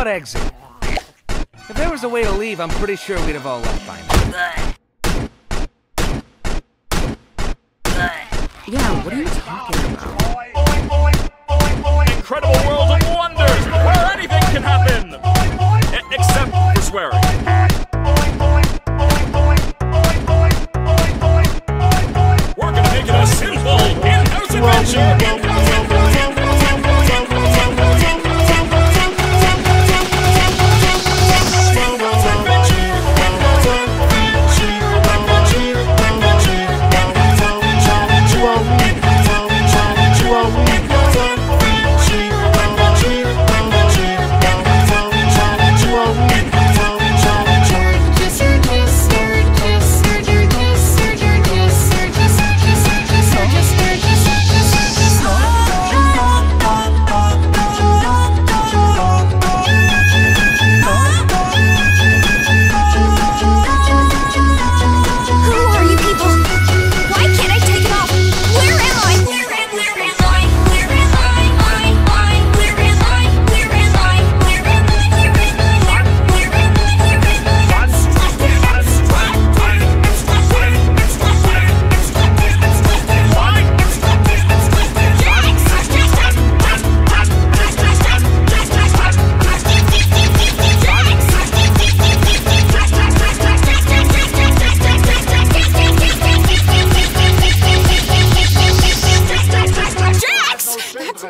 about exit? If there was a way to leave, I'm pretty sure we'd have all left by now. Yeah, what are you talking about? Incredible world of wonders, where anything can happen, E- except for swearing. We're gonna make it a simple in-house adventure. In-house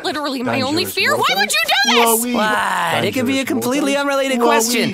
Jax! Literally my only fear. Why would you do this? What? It could be a completely unrelated question.